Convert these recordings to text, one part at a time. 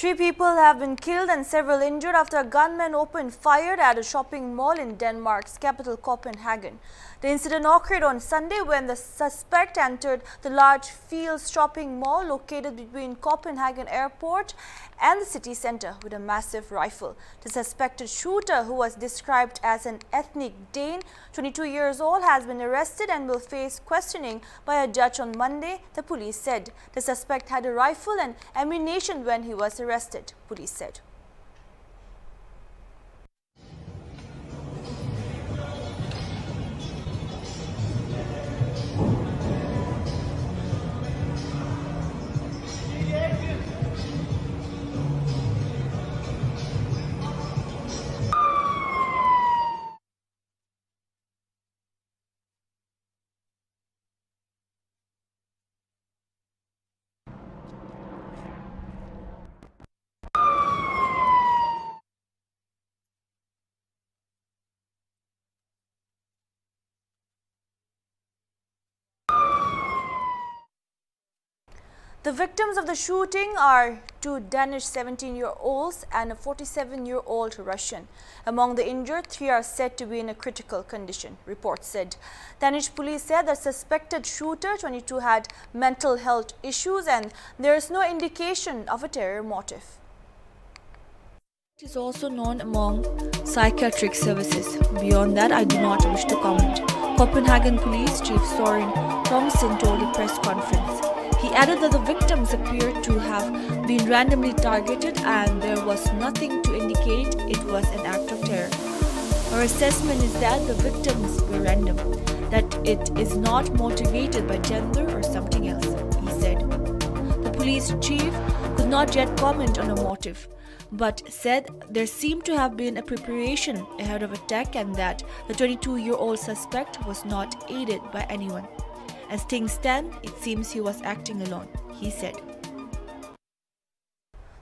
Three people have been killed and several injured after a gunman opened fire at a shopping mall in Denmark's capital Copenhagen. The incident occurred on Sunday when the suspect entered the large Fields shopping mall located between Copenhagen airport and the city center with a massive rifle. The suspected shooter, who was described as an ethnic Dane, 22 years old, has been arrested and will face questioning by a judge on Monday, the police said. The suspect had a rifle and ammunition when he was arrested, police said. The victims of the shooting are two Danish 17-year-olds and a 47-year-old Russian. Among the injured, three are said to be in a critical condition, reports said. Danish police said the suspected shooter, 22, had mental health issues and there is no indication of a terror motive. It is also known among psychiatric services. Beyond that, I do not wish to comment. Copenhagen Police Chief Soren Thomsen told a press conference. He added that the victims appeared to have been randomly targeted and there was nothing to indicate it was an act of terror. Our assessment is that the victims were random, that it is not motivated by gender or something else, he said. The police chief could not yet comment on a motive, but said there seemed to have been a preparation ahead of attack and that the 22-year-old suspect was not aided by anyone. As things stand, it seems he was acting alone, he said.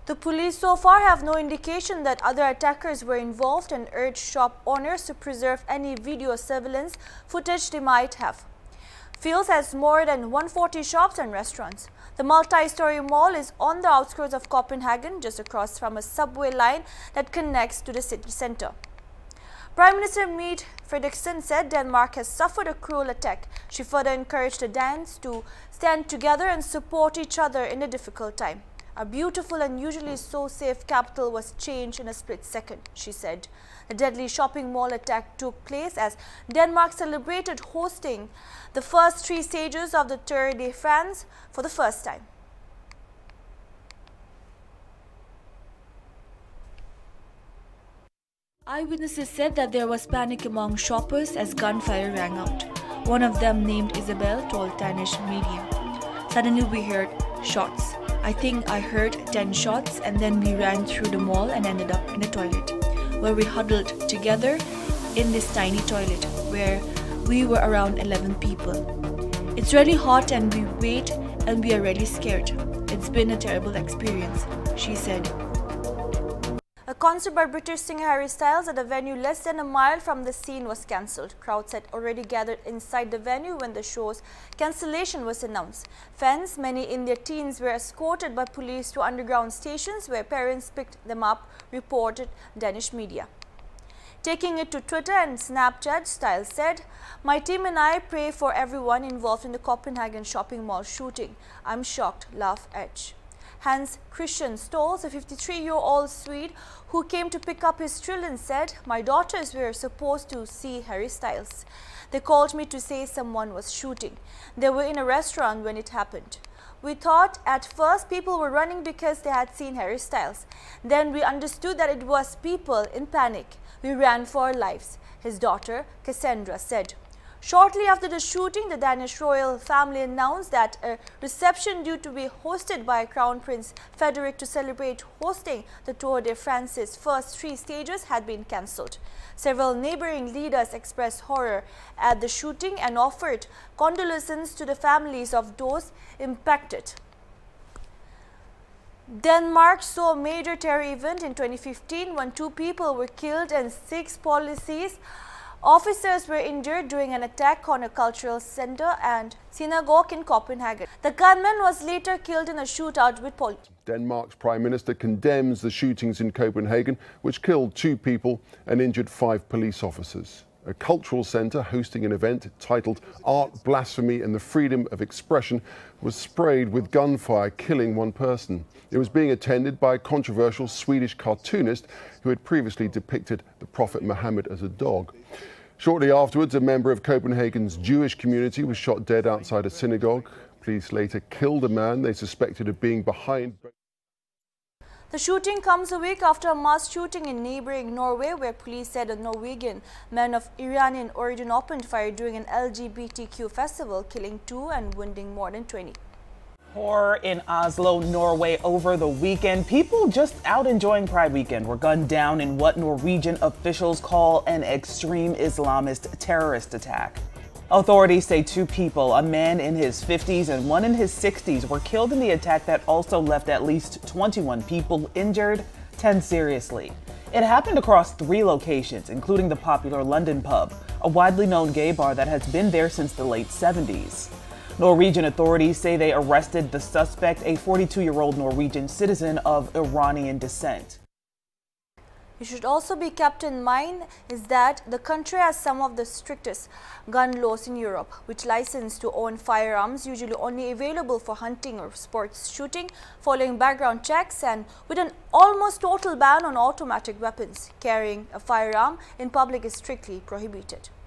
The police so far have no indication that other attackers were involved and urged shop owners to preserve any video surveillance footage they might have. Fields has more than 140 shops and restaurants. The multi-story mall is on the outskirts of Copenhagen, just across from a subway line that connects to the city center. Prime Minister Mette Frederiksen said Denmark has suffered a cruel attack. She further encouraged the Danes to stand together and support each other in a difficult time. A beautiful and usually so safe capital was changed in a split second, she said. The deadly shopping mall attack took place as Denmark celebrated hosting the first three stages of the Tour de France for the first time. Eyewitnesses said that there was panic among shoppers as gunfire rang out. One of them, named Isabel, told Danish media. Suddenly we heard shots. I think I heard 10 shots and then we ran through the mall and ended up in a toilet where we huddled together in this tiny toilet where we were around 11 people. It's really hot and we wait and we are really scared. It's been a terrible experience, she said. A concert by British singer Harry Styles at a venue less than a mile from the scene was cancelled. Crowds had already gathered inside the venue when the show's cancellation was announced. Fans, many in their teens, were escorted by police to underground stations where parents picked them up, reported Danish media. Taking it to Twitter and Snapchat, Styles said, My team and I pray for everyone involved in the Copenhagen shopping mall shooting. I'm shocked, laugh Edge. Hans Christian Stolz, a 53-year-old Swede who came to pick up his children, said, My daughters were supposed to see Harry Styles. They called me to say someone was shooting. They were in a restaurant when it happened. We thought at first people were running because they had seen Harry Styles. Then we understood that it was people in panic. We ran for our lives, his daughter Cassandra said. Shortly after the shooting, the Danish royal family announced that a reception due to be hosted by Crown Prince Frederik to celebrate hosting the Tour de France's first three stages had been cancelled. Several neighboring leaders expressed horror at the shooting and offered condolences to the families of those impacted. Denmark saw a major terror event in 2015 when two people were killed and six policies Officers were injured during an attack on a cultural center and synagogue in Copenhagen. The gunman was later killed in a shootout with police. Denmark's Prime Minister condemns the shootings in Copenhagen, which killed two people and injured five police officers. A cultural centre hosting an event titled Art, Blasphemy and the Freedom of Expression was sprayed with gunfire, killing one person. It was being attended by a controversial Swedish cartoonist who had previously depicted the Prophet Muhammad as a dog. Shortly afterwards, a member of Copenhagen's Jewish community was shot dead outside a synagogue. Police later killed a man they suspected of being behind. The shooting comes a week after a mass shooting in neighboring Norway where police said a Norwegian man of Iranian origin opened fire during an LGBTQ festival, killing two and wounding more than 20. Horror in Oslo, Norway over the weekend. People just out enjoying Pride Weekend were gunned down in what Norwegian officials call an extreme Islamist terrorist attack. Authorities say two people, a man in his 50s and one in his 60s, were killed in the attack that also left at least 21 people injured, 10 seriously. It happened across three locations, including the popular London pub, a widely known gay bar that has been there since the late 70s. Norwegian authorities say they arrested the suspect, a 42 year old Norwegian citizen of Iranian descent. You should also be kept in mind is that the country has some of the strictest gun laws in Europe, which license to own firearms usually only available for hunting or sports shooting, following background checks and with an almost total ban on automatic weapons. Carrying a firearm in public is strictly prohibited.